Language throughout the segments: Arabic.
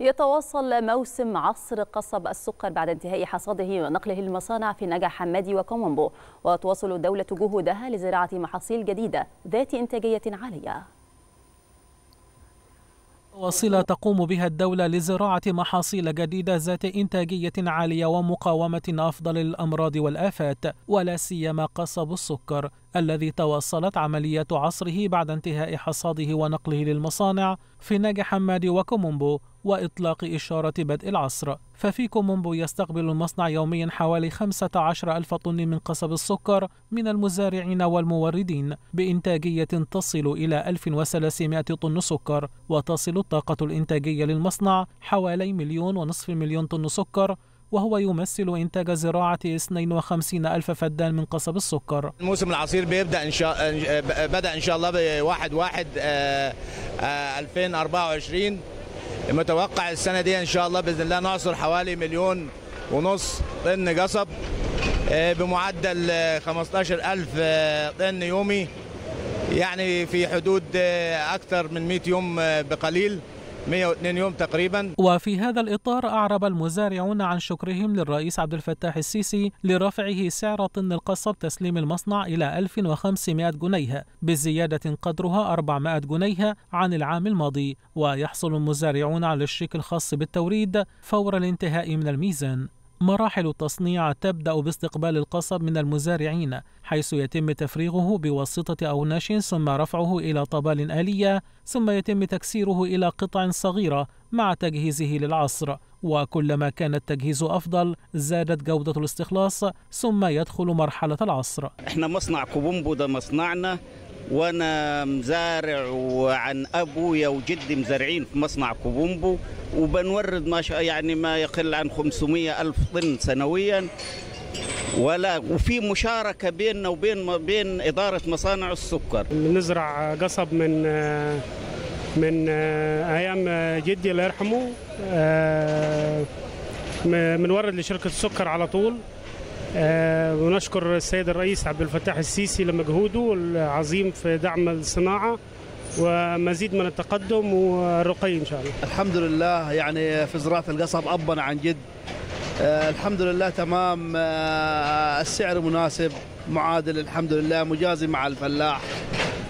يتواصل موسم عصر قصب السكر بعد انتهاء حصاده ونقله للمصانع في نجع حمادي وكومومبو. وتواصل الدولة جهودها لزراعة محاصيل جديدة ذات إنتاجية عالية. وصلة تقوم بها الدولة لزراعة محاصيل جديدة ذات إنتاجية عالية ومقاومة أفضل للأمراض والآفات ولا سيما قصب السكر الذي تواصلت عملية عصره بعد انتهاء حصاده ونقله للمصانع في ناجي حمادي وكومومبو. وإطلاق إشارة بدء العصر. ففي كومومبو يستقبل المصنع يوميا حوالي 15 ألف طن من قصب السكر من المزارعين والموردين بإنتاجية تصل إلى 1300 طن سكر وتصل الطاقة الإنتاجية للمصنع حوالي مليون ونصف مليون طن سكر وهو يمثل إنتاج زراعة 52 ألف فدان من قصب السكر. الموسم العصير بيبدأ إن شاء بدأ إن شاء الله بواحد واحد 2024 متوقع السنة دي إن شاء الله بإذن الله نعصر حوالي مليون ونص طن قصب بمعدل 15 ألف طن يومي يعني في حدود أكثر من 100 يوم بقليل. 102 يوم تقريبا. وفي هذا الإطار أعرب المزارعون عن شكرهم للرئيس عبد الفتاح السيسي لرفعه سعر طن القصب تسليم المصنع إلى 1500 جنيه بزيادة قدرها 400 جنيه عن العام الماضي. ويحصل المزارعون على الشيك الخاص بالتوريد فور الانتهاء من الميزان. مراحل التصنيع تبدأ باستقبال القصب من المزارعين حيث يتم تفريغه بواسطة أوناش ثم رفعه إلى طبال آلية ثم يتم تكسيره إلى قطع صغيرة مع تجهيزه للعصر. وكلما كان التجهيز أفضل زادت جودة الاستخلاص ثم يدخل مرحلة العصر. إحنا مصنع كوبومبو ده مصنعنا وأنا مزارع وعن أبويا وجدي مزارعين في مصنع كوبومبو وبنورد ما شاء يعني ما يقل عن 500 ألف طن سنويا. ولا وفي مشاركة بيننا وبين بين إدارة مصانع السكر. بنزرع قصب من من أيام جدي الله يرحمه بنورد لشركة السكر على طول. ونشكر السيد الرئيس عبد الفتاح السيسي لمجهوده العظيم في دعم الصناعة ومزيد من التقدم والرقي إن شاء الله. الحمد لله يعني في زراعة القصب أبنا عن جد. أه الحمد لله تمام. أه السعر مناسب معادل الحمد لله مجازي مع الفلاح.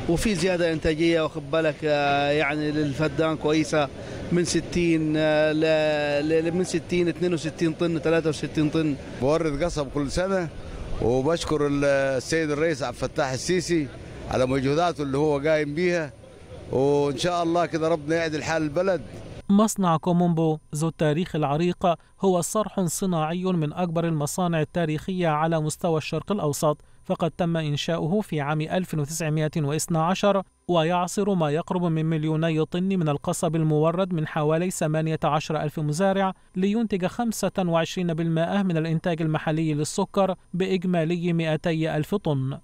وفي زيادة إنتاجية واخد بالك؟ يعني للفدان كويسة. من 60 ل من 60 62 طن 63 طن. بورد قصب كل سنة وبشكر السيد الرئيس عبد الفتاح السيسي على مجهوداته اللي هو قايم بيها. وإن شاء الله كده ربنا يعدل حال البلد. مصنع كومومبو ذو التاريخ العريق هو صرح صناعي من أكبر المصانع التاريخية على مستوى الشرق الأوسط فقد تم إنشاؤه في عام 1912 ويعصر ما يقرب من مليوني طن من القصب المورد من حوالي 18 ألف مزارع لينتج 25% من الإنتاج المحلي للسكر بإجمالي 200 ألف طن.